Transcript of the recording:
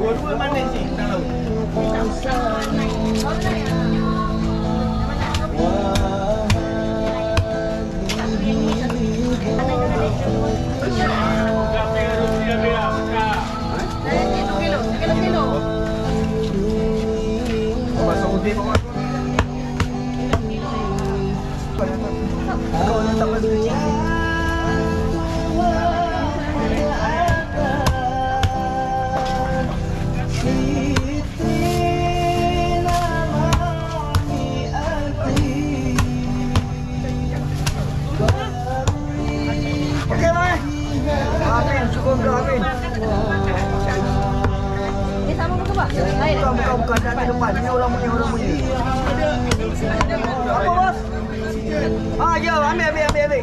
40 ban này chỉ ta lầu. Hãy subscribe cho kênh Ghiền Mì Gõ Để không bỏ lỡ những video hấp dẫn Amin, syukur ke Amin. Eh, sama muka pak? Lain. Bukan, bukan, bukan. Tak ada depan. Ini orang punya, orang punya. Apa bos? Ah, ya, ambil, ambil, ambil, ambil.